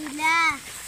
sila.